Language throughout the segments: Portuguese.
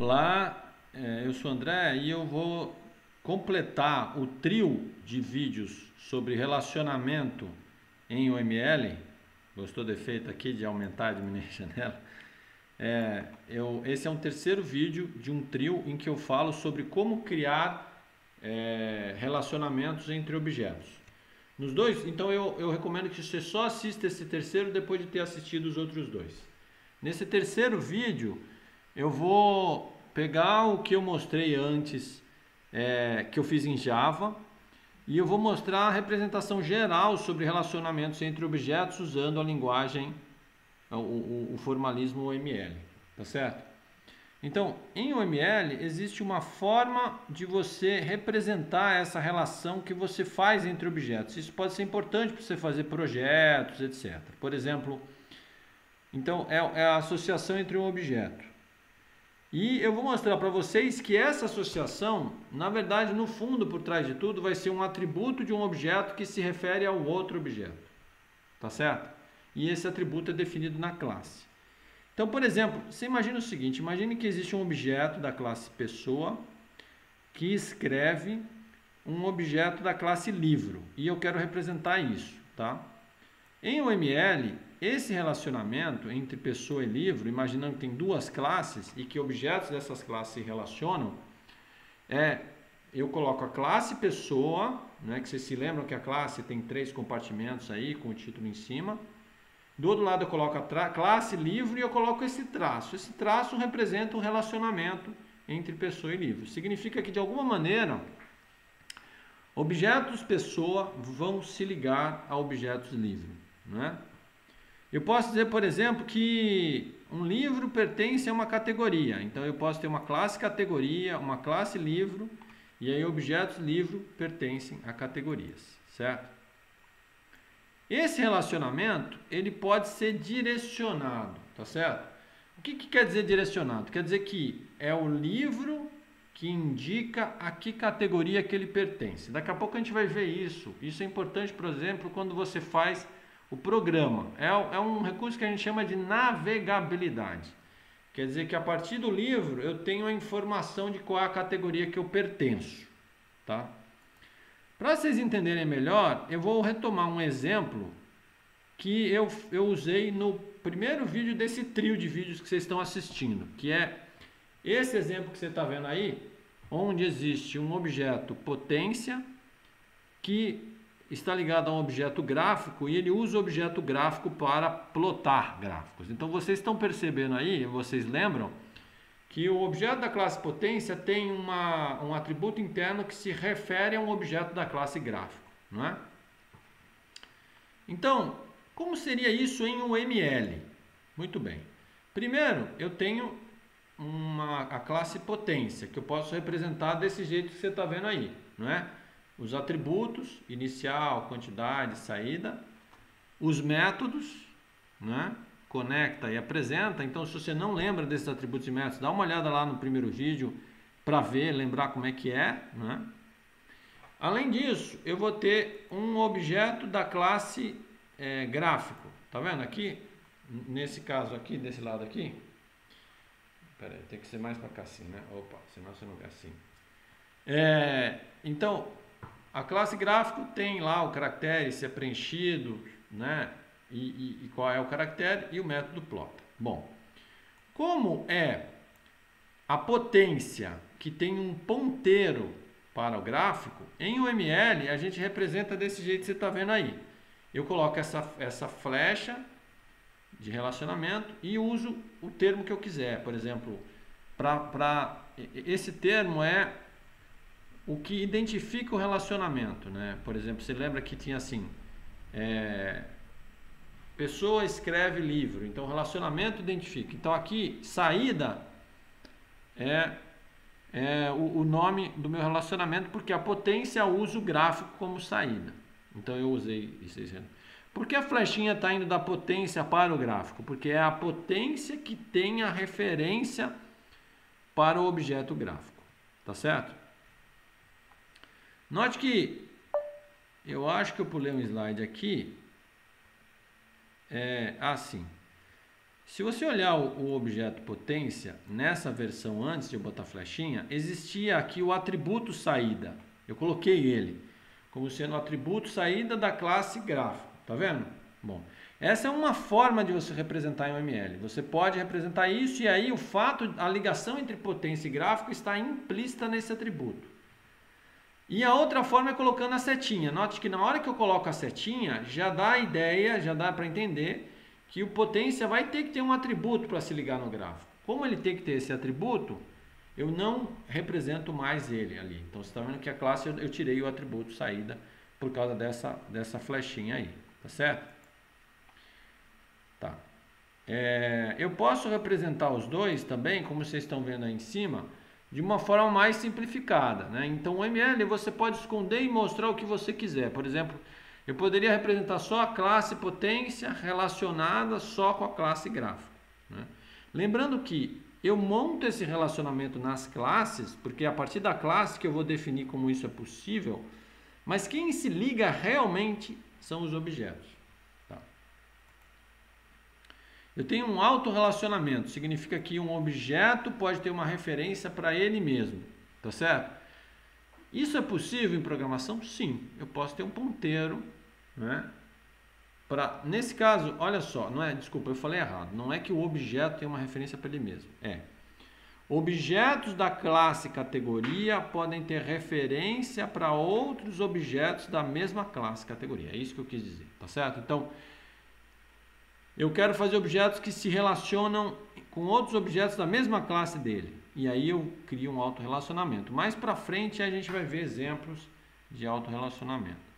Olá, é, eu sou André e eu vou completar o trio de vídeos sobre relacionamento em UML. Gostou do efeito aqui de aumentar e diminuir a janela? É, eu, esse é um terceiro vídeo de um trio em que eu falo sobre como criar é, relacionamentos entre objetos. Nos dois, então eu, eu recomendo que você só assista esse terceiro depois de ter assistido os outros dois. Nesse terceiro vídeo, eu vou pegar o que eu mostrei antes, é, que eu fiz em Java, e eu vou mostrar a representação geral sobre relacionamentos entre objetos usando a linguagem, o, o, o formalismo OML, tá certo? Então, em OML existe uma forma de você representar essa relação que você faz entre objetos. Isso pode ser importante para você fazer projetos, etc. Por exemplo, então é, é a associação entre um objeto. E eu vou mostrar para vocês que essa associação, na verdade, no fundo, por trás de tudo, vai ser um atributo de um objeto que se refere ao outro objeto. Tá certo? E esse atributo é definido na classe. Então, por exemplo, você imagina o seguinte, imagine que existe um objeto da classe pessoa que escreve um objeto da classe livro, e eu quero representar isso, tá? Em UML, esse relacionamento entre pessoa e livro, imaginando que tem duas classes e que objetos dessas classes se relacionam, é eu coloco a classe pessoa, né, que vocês se lembram que a classe tem três compartimentos aí com o título em cima. Do outro lado eu coloco a classe livro e eu coloco esse traço. Esse traço representa um relacionamento entre pessoa e livro. Significa que de alguma maneira objetos pessoa vão se ligar a objetos livro, né? Eu posso dizer, por exemplo, que um livro pertence a uma categoria. Então eu posso ter uma classe categoria, uma classe livro, e aí objetos livro pertencem a categorias, certo? Esse relacionamento, ele pode ser direcionado, tá certo? O que, que quer dizer direcionado? Quer dizer que é o livro que indica a que categoria que ele pertence. Daqui a pouco a gente vai ver isso. Isso é importante, por exemplo, quando você faz o programa é, é um recurso que a gente chama de navegabilidade. Quer dizer que a partir do livro eu tenho a informação de qual é a categoria que eu pertenço. Tá? Para vocês entenderem melhor, eu vou retomar um exemplo que eu, eu usei no primeiro vídeo desse trio de vídeos que vocês estão assistindo, que é esse exemplo que você está vendo aí, onde existe um objeto potência que está ligado a um objeto gráfico e ele usa o objeto gráfico para plotar gráficos. Então vocês estão percebendo aí, vocês lembram, que o objeto da classe potência tem uma, um atributo interno que se refere a um objeto da classe gráfico, não é? Então, como seria isso em UML? Muito bem. Primeiro, eu tenho uma, a classe potência, que eu posso representar desse jeito que você está vendo aí, não é? Os atributos, inicial, quantidade, saída, os métodos, né? conecta e apresenta. Então, se você não lembra desses atributos e métodos, dá uma olhada lá no primeiro vídeo para ver, lembrar como é que é. Né? Além disso, eu vou ter um objeto da classe é, gráfico. Tá vendo aqui? Nesse caso aqui, desse lado aqui. Pera aí, tem que ser mais para cá assim, né? Opa, senão você não vê assim. É, então, a classe gráfico tem lá o caractere, se é preenchido, né? E, e, e qual é o caractere e o método plota. Bom, como é a potência que tem um ponteiro para o gráfico, em UML a gente representa desse jeito que você está vendo aí. Eu coloco essa, essa flecha de relacionamento e uso o termo que eu quiser. Por exemplo, para esse termo é o que identifica o relacionamento, né? Por exemplo, você lembra que tinha assim, é, pessoa escreve livro, então relacionamento identifica. Então aqui saída é, é o, o, nome do meu relacionamento porque a potência usa o gráfico como saída. Então eu usei isso. Por que a flechinha está indo da potência para o gráfico? Porque é a potência que tem a referência para o objeto gráfico, tá certo? Note que eu acho que eu pulei um slide aqui. É assim. Se você olhar o, objeto potência, nessa versão antes de eu botar flechinha, existia aqui o atributo saída. Eu coloquei ele como sendo o atributo saída da classe gráfico. Tá vendo? Bom, essa é uma forma de você representar em OML. Você pode representar isso e aí o fato, a ligação entre potência e gráfico está implícita nesse atributo. E a outra forma é colocando a setinha. Note que na hora que eu coloco a setinha, já dá a ideia, já dá para entender que o potência vai ter que ter um atributo para se ligar no gráfico. Como ele tem que ter esse atributo, eu não represento mais ele ali. Então você está vendo que a classe eu, eu tirei o atributo saída por causa dessa, dessa flechinha aí. Tá certo? Tá. É, eu posso representar os dois também, como vocês estão vendo aí em cima, de uma forma mais simplificada. Né? Então o ML você pode esconder e mostrar o que você quiser. Por exemplo, eu poderia representar só a classe potência relacionada só com a classe gráfico. Né? Lembrando que eu monto esse relacionamento nas classes, porque é a partir da classe que eu vou definir como isso é possível, mas quem se liga realmente são os objetos. Eu tenho um autorrelacionamento, significa que um objeto pode ter uma referência para ele mesmo, tá certo? Isso é possível em programação? Sim, eu posso ter um ponteiro, né? Pra, nesse caso, olha só, não é, desculpa, eu falei errado, não é que o objeto tem uma referência para ele mesmo, é Objetos da classe categoria podem ter referência para outros objetos da mesma classe categoria. É isso que eu quis dizer, tá certo? Então, eu quero fazer objetos que se relacionam com outros objetos da mesma classe dele. E aí eu crio um autorrelacionamento. Mais para frente a gente vai ver exemplos de autorrelacionamento.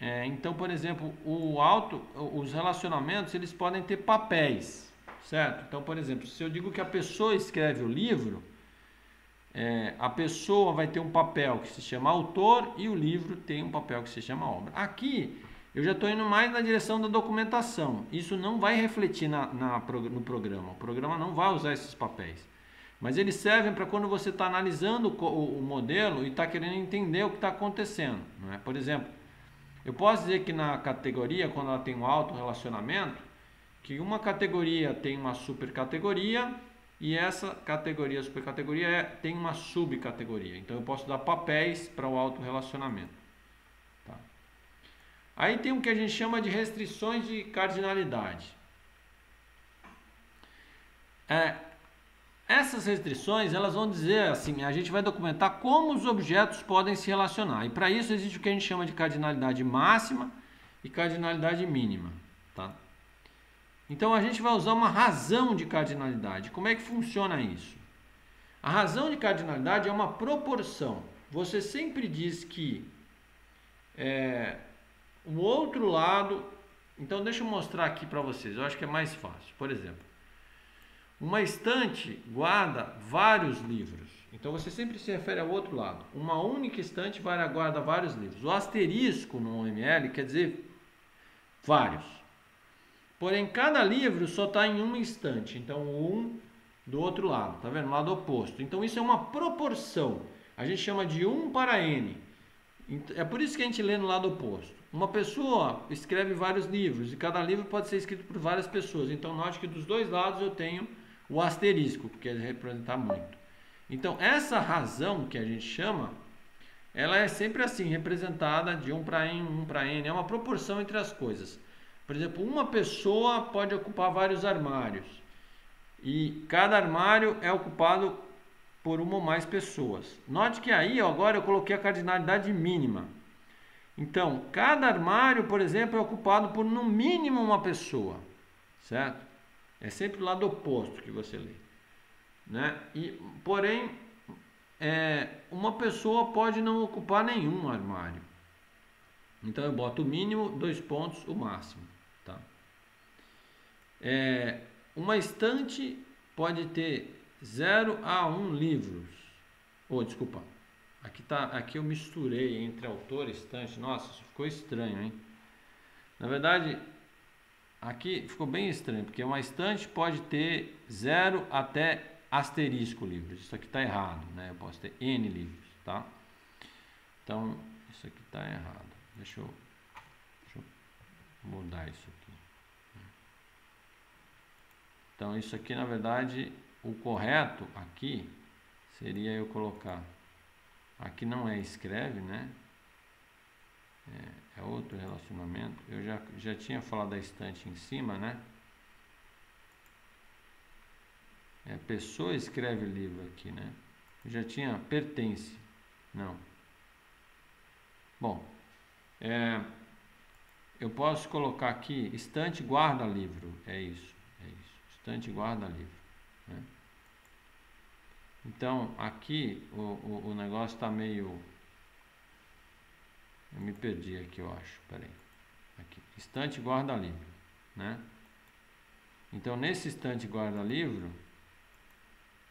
É, então, por exemplo, o auto, os relacionamentos eles podem ter papéis certo? Então, por exemplo, se eu digo que a pessoa escreve o livro, é, a pessoa vai ter um papel que se chama autor e o livro tem um papel que se chama obra. Aqui eu já estou indo mais na direção da documentação. Isso não vai refletir na, na, no programa. O programa não vai usar esses papéis. Mas eles servem para quando você está analisando o, o, modelo e está querendo entender o que está acontecendo. Não é? Por exemplo, eu posso dizer que na categoria, quando ela tem um alto relacionamento, que uma categoria tem uma supercategoria e essa categoria, supercategoria, é, tem uma subcategoria. Então eu posso dar papéis para o autorrelacionamento. Aí tem o que a gente chama de restrições de cardinalidade. É, essas restrições elas vão dizer assim, a gente vai documentar como os objetos podem se relacionar. E para isso existe o que a gente chama de cardinalidade máxima e cardinalidade mínima. Tá? Então a gente vai usar uma razão de cardinalidade. Como é que funciona isso? A razão de cardinalidade é uma proporção. Você sempre diz que é, o outro lado. Então deixa eu mostrar aqui para vocês. Eu acho que é mais fácil. Por exemplo, uma estante guarda vários livros. Então você sempre se refere ao outro lado. Uma única estante guarda vários livros. O asterisco no OML quer dizer vários. Porém, cada livro só está em um instante. Então, um do outro lado, tá vendo? Lado oposto. Então, isso é uma proporção. A gente chama de 1 para n. É por isso que a gente lê no lado oposto. Uma pessoa escreve vários livros e cada livro pode ser escrito por várias pessoas. Então, note que dos dois lados eu tenho o asterisco, que quer representar muito. Então, essa razão que a gente chama, ela é sempre assim, representada de 1 para n, 1 para n. É uma proporção entre as coisas. Por exemplo, uma pessoa pode ocupar vários armários e cada armário é ocupado por uma ou mais pessoas. Note que aí agora eu coloquei a cardinalidade mínima. Então, cada armário, por exemplo, é ocupado por no mínimo uma pessoa, certo? É sempre o lado oposto que você lê, né? E, porém, é, uma pessoa pode não ocupar nenhum armário. Então eu boto o mínimo, dois pontos, o máximo. É, uma estante pode ter 0 a 1 um livros. Ou, oh, desculpa, aqui, tá, aqui eu misturei entre autor e estante. Nossa, isso ficou estranho, hein? Na verdade, aqui ficou bem estranho, porque uma estante pode ter 0 até asterisco livros. Isso aqui está errado, né? Eu posso ter N livros, tá? Então, isso aqui está errado. Deixa eu, deixa eu mudar isso aqui. Então isso aqui na verdade o correto aqui seria eu colocar aqui não é escreve, né? É, é outro relacionamento. Eu já, já tinha falado da estante em cima, né? É, pessoa escreve livro aqui, né? Eu já tinha pertence. Não. Bom, é, eu posso colocar aqui estante guarda livro. É isso, é isso. Estante guarda livro. Né? Então aqui o, o, o negócio está meio. Eu me perdi aqui, eu acho. Peraí. Aqui. Estante guarda livro. Né? Então nesse estante guarda livro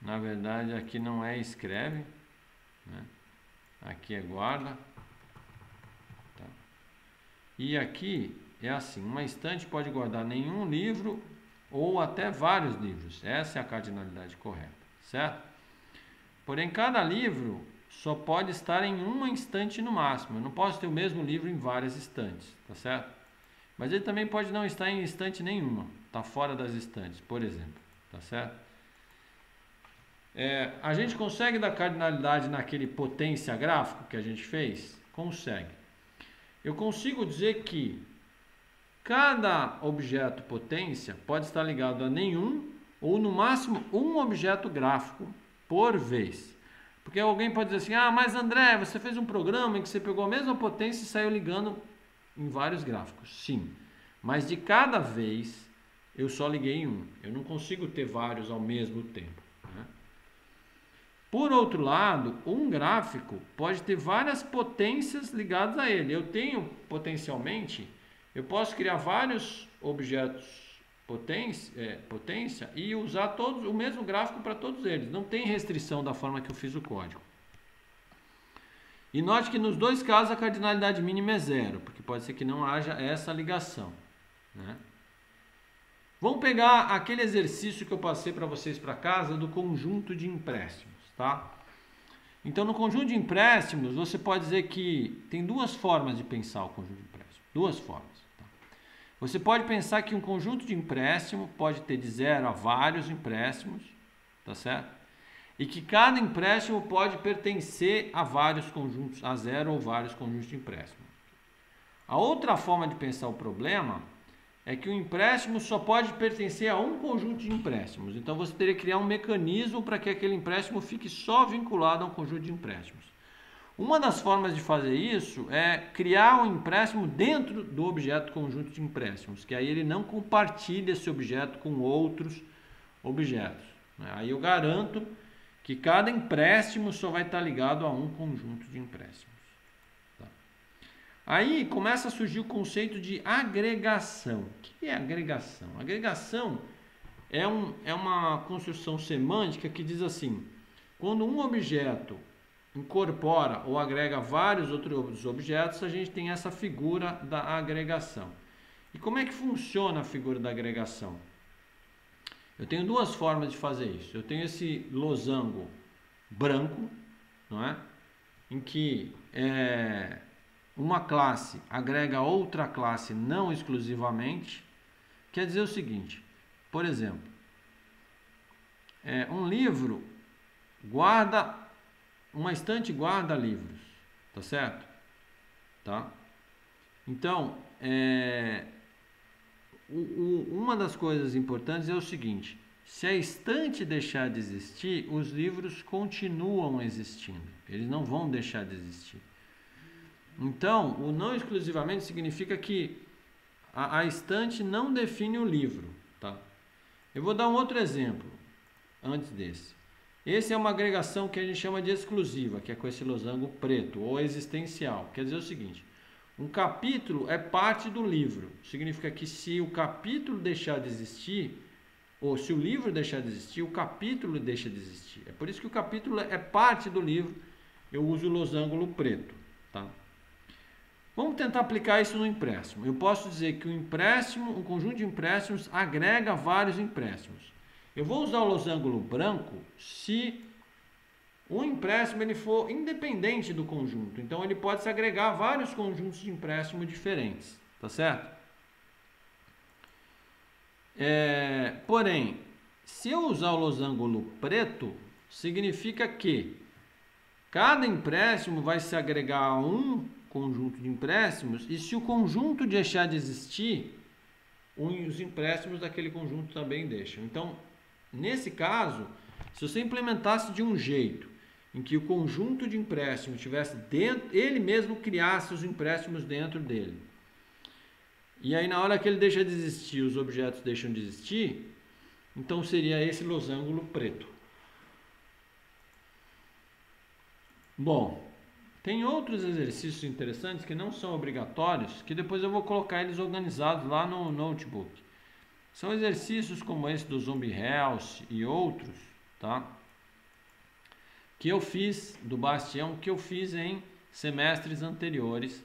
na verdade, aqui não é escreve, né? aqui é guarda. Tá? E aqui é assim: uma estante pode guardar nenhum livro ou até vários livros. Essa é a cardinalidade correta, certo? Porém, cada livro só pode estar em uma estante no máximo. Eu não posso ter o mesmo livro em várias estantes, tá certo? Mas ele também pode não estar em estante nenhuma, está fora das estantes, por exemplo, tá certo? É, a gente consegue dar cardinalidade naquele potência gráfico que a gente fez? Consegue. Eu consigo dizer que cada objeto potência pode estar ligado a nenhum ou no máximo um objeto gráfico por vez. Porque alguém pode dizer assim: ah, mas André, você fez um programa em que você pegou a mesma potência e saiu ligando em vários gráficos. Sim, mas de cada vez eu só liguei em um. Eu não consigo ter vários ao mesmo tempo. Por outro lado, um gráfico pode ter várias potências ligadas a ele. Eu tenho potencialmente, eu posso criar vários objetos potência, é, potência e usar todos o mesmo gráfico para todos eles. Não tem restrição da forma que eu fiz o código. E note que nos dois casos a cardinalidade mínima é zero, porque pode ser que não haja essa ligação. Né? Vamos pegar aquele exercício que eu passei para vocês para casa do conjunto de empréstimos tá? Então, no conjunto de empréstimos, você pode dizer que tem duas formas de pensar o conjunto de empréstimos. Duas formas. Você pode pensar que um conjunto de empréstimo pode ter de zero a vários empréstimos, tá certo? E que cada empréstimo pode pertencer a vários conjuntos, a zero ou vários conjuntos de empréstimo. A outra forma de pensar o problema é que o empréstimo só pode pertencer a um conjunto de empréstimos. Então você teria que criar um mecanismo para que aquele empréstimo fique só vinculado a um conjunto de empréstimos. Uma das formas de fazer isso é criar um empréstimo dentro do objeto conjunto de empréstimos, que aí ele não compartilha esse objeto com outros objetos. Né? Aí eu garanto que cada empréstimo só vai estar ligado a um conjunto de empréstimos. Aí começa a surgir o conceito de agregação. O que é agregação? Agregação é, um, é uma construção semântica que diz assim: quando um objeto incorpora ou agrega vários outros objetos, a gente tem essa figura da agregação. E como é que funciona a figura da agregação? Eu tenho duas formas de fazer isso. Eu tenho esse losango branco, não é? Em que é, uma classe agrega outra classe não exclusivamente, quer dizer o seguinte: por exemplo, é, um livro guarda, uma estante guarda livros, tá certo? Tá? Então, é, o, o, uma das coisas importantes é o seguinte: se a estante deixar de existir, os livros continuam existindo, eles não vão deixar de existir. Então, o não exclusivamente significa que a, a estante não define o livro. Tá? Eu vou dar um outro exemplo antes desse. Esse é uma agregação que a gente chama de exclusiva, que é com esse losango preto, ou existencial. Quer dizer o seguinte: um capítulo é parte do livro. Significa que se o capítulo deixar de existir, ou se o livro deixar de existir, o capítulo deixa de existir. É por isso que o capítulo é parte do livro. Eu uso o losango preto. Tá? Vamos tentar aplicar isso no empréstimo. Eu posso dizer que o empréstimo, um conjunto de empréstimos agrega vários empréstimos. Eu vou usar o losango branco se o empréstimo ele for independente do conjunto. Então ele pode se agregar a vários conjuntos de empréstimo diferentes, tá certo? É, porém, se eu usar o losango preto, significa que cada empréstimo vai se agregar a um conjunto de empréstimos e se o conjunto deixar de existir, os empréstimos daquele conjunto também deixam. Então, nesse caso, se você implementasse de um jeito em que o conjunto de empréstimos tivesse dentro, ele mesmo criasse os empréstimos dentro dele. E aí na hora que ele deixa de existir, os objetos deixam de existir, então seria esse losango preto. Bom, tem outros exercícios interessantes que não são obrigatórios, que depois eu vou colocar eles organizados lá no notebook. São exercícios como esse do Zombie Health e outros, tá? Que eu fiz do Bastião, que eu fiz em semestres anteriores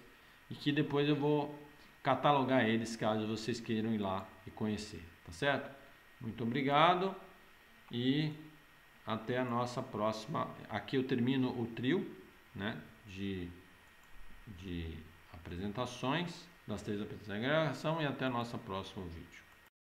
e que depois eu vou catalogar eles caso vocês queiram ir lá e conhecer, tá certo? Muito obrigado e até a nossa próxima. Aqui eu termino o trio, né? de, de apresentações, das três apresentações de gravação e até nosso próximo vídeo.